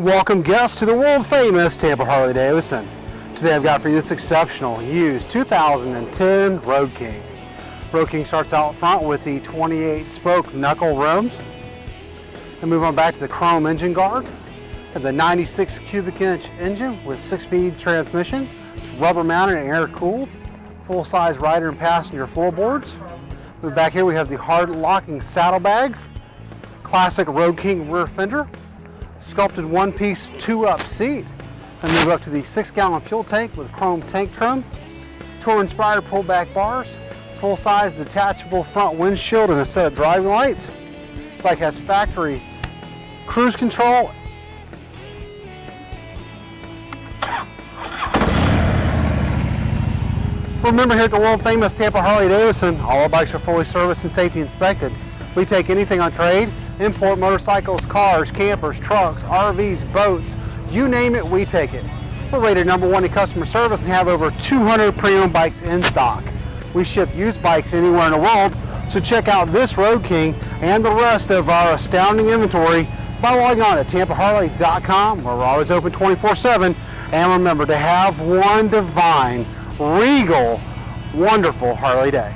Welcome guests to the world famous Tampa Harley Davidson. Today I've got for you this exceptional used 2010 Road King. Road King starts out front with the 28 spoke knuckle rims. And move on back to the chrome engine guard. And the 96 cubic inch engine with six speed transmission. It's rubber mounted and air cooled. Full size rider and passenger floorboards. Move back here we have the hard locking saddlebags. Classic Road King rear fender sculpted one-piece two-up seat. And move up to the six-gallon fuel tank with chrome tank trim, tour-inspired pullback bars, full-size detachable front windshield and a set of driving lights. Bike has factory cruise control. Remember here at the world famous Tampa Harley Davidson, all our bikes are fully serviced and safety inspected. We take anything on trade, import motorcycles, cars, campers, trucks, RVs, boats, you name it, we take it. We're rated number one in customer service and have over 200 pre-owned bikes in stock. We ship used bikes anywhere in the world, so check out this Road King and the rest of our astounding inventory by logging on at tampaharley.com where we're always open 24-7. And remember to have one divine, regal, wonderful Harley day.